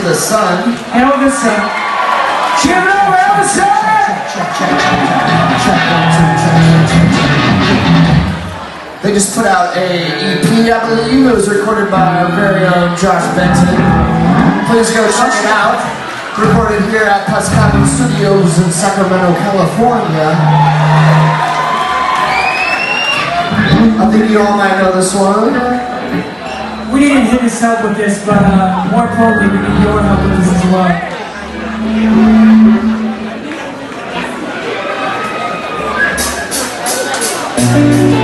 to the Sun. Elvis, uh, give it up, Elvis! Check, check, check, check, check, one, two, check, check, check, check. They just put out a EP, I believe. It was recorded by our very own Josh Benton. Please go check it out. Recorded here at Pus Cavern Studios in Sacramento, California. I think you all might know this one. We needed his help with this, but uh, more importantly, we need your help with this as well.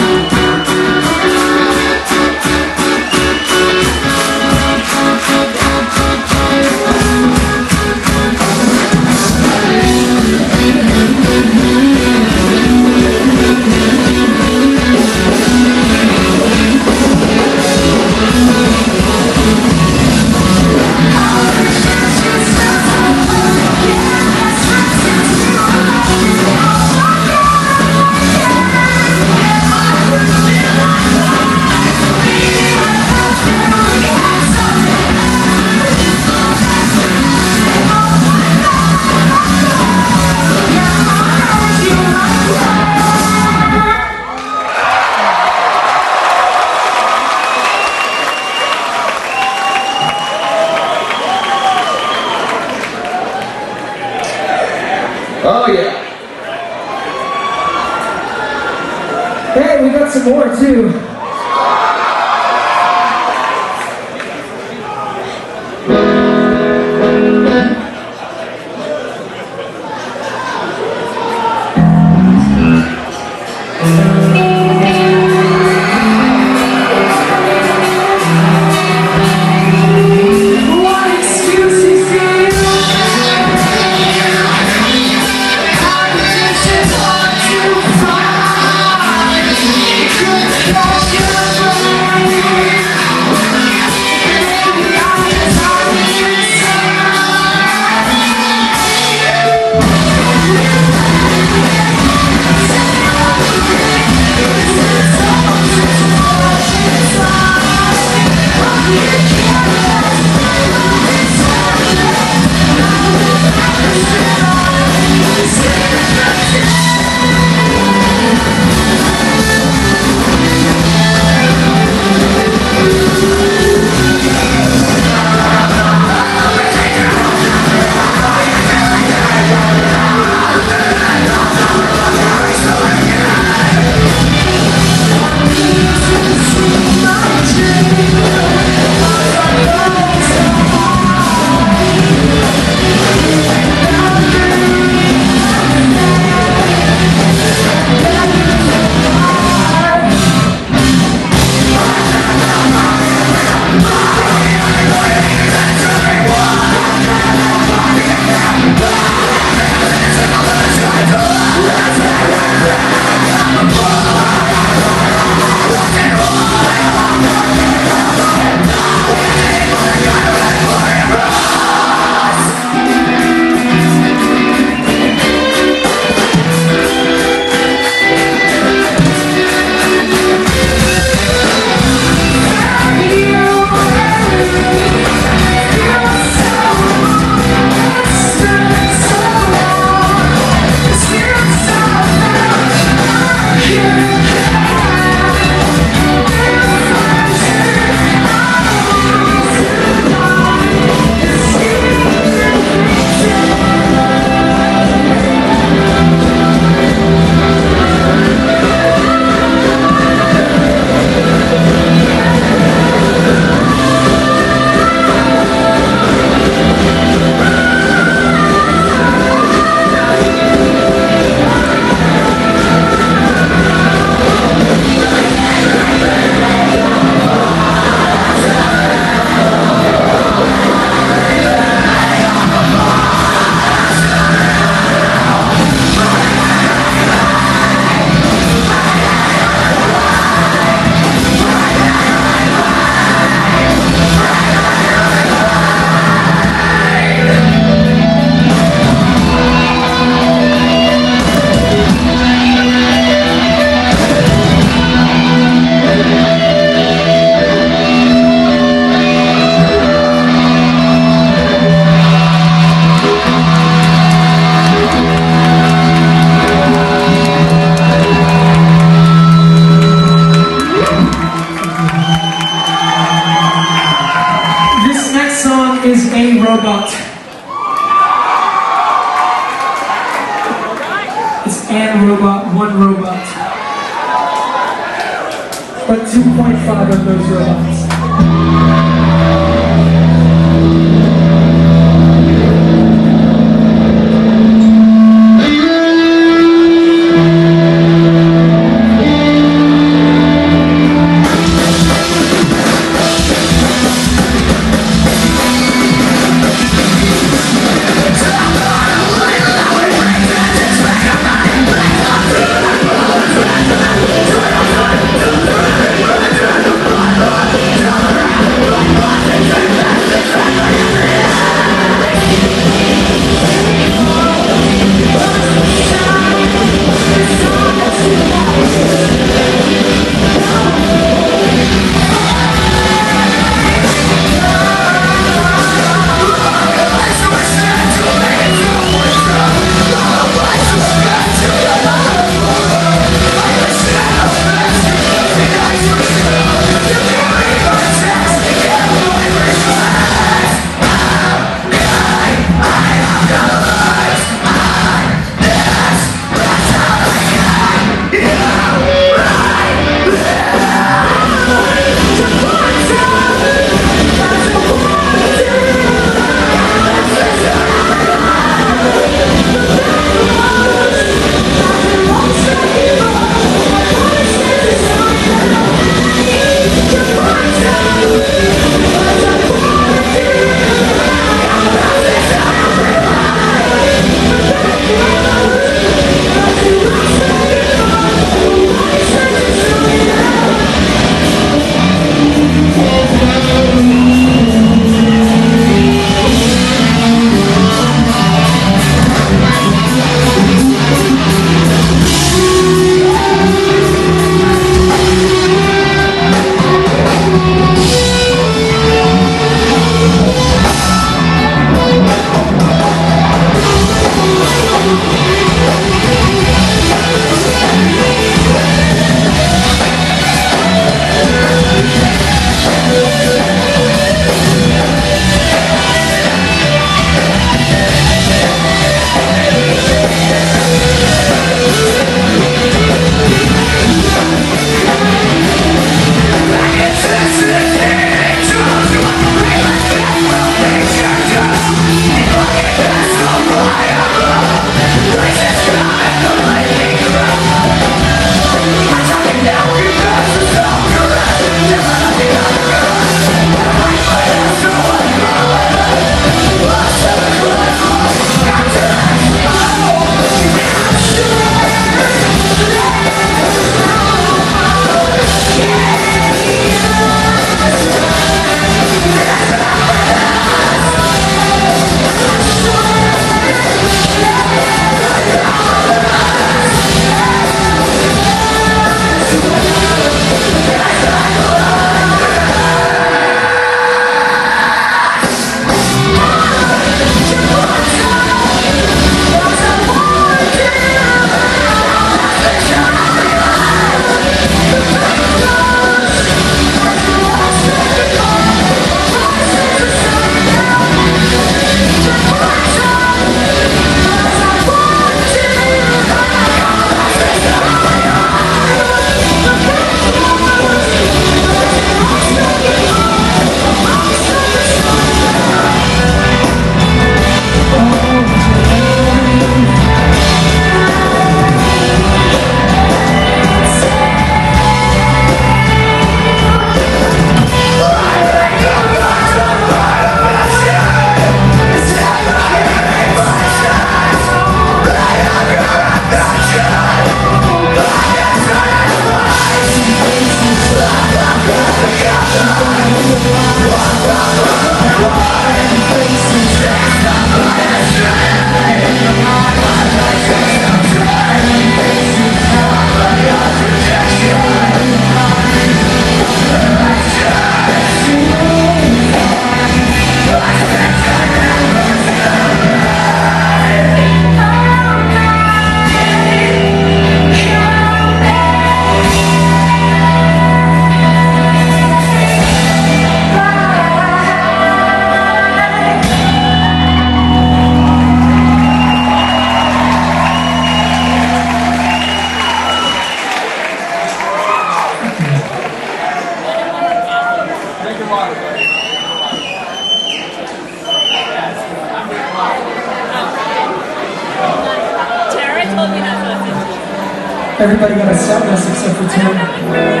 Everybody got a set list except for Tim.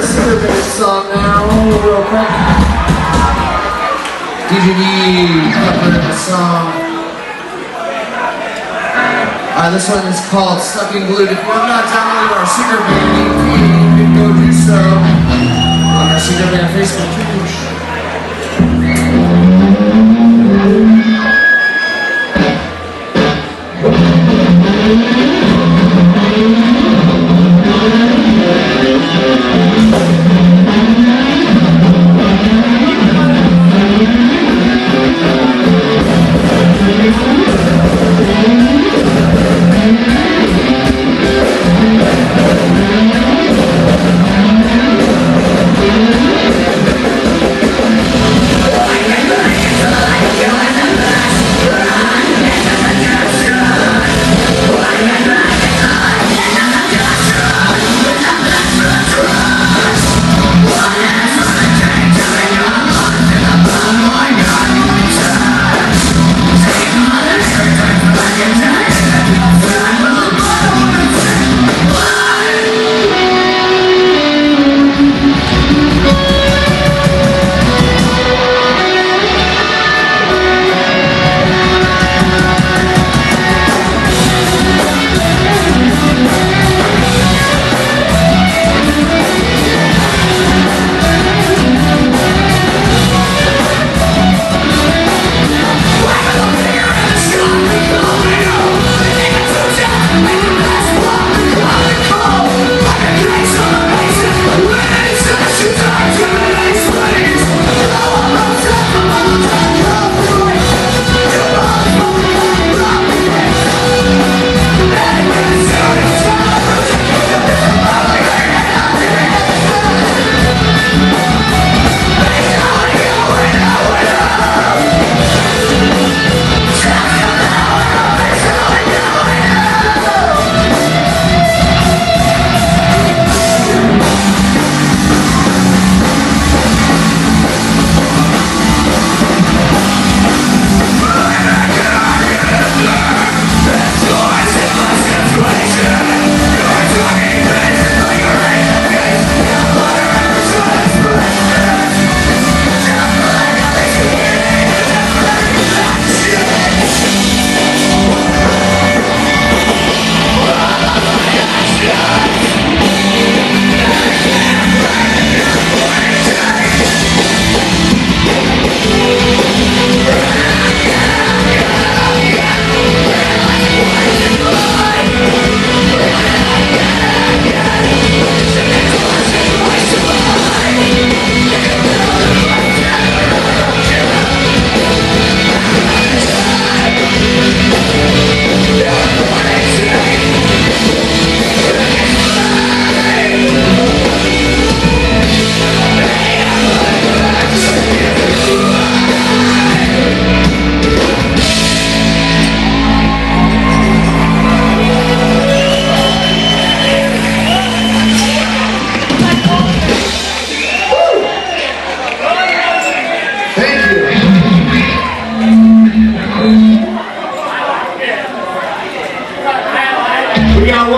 Super bass song now, real quick. DGD covered the song. Uh, this one is called Stuck And Glued. If you have not downloaded our Secret Band EP, you can go do so on our Secret Band Facebook page.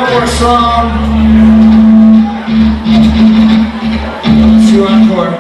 One more song. Two encore.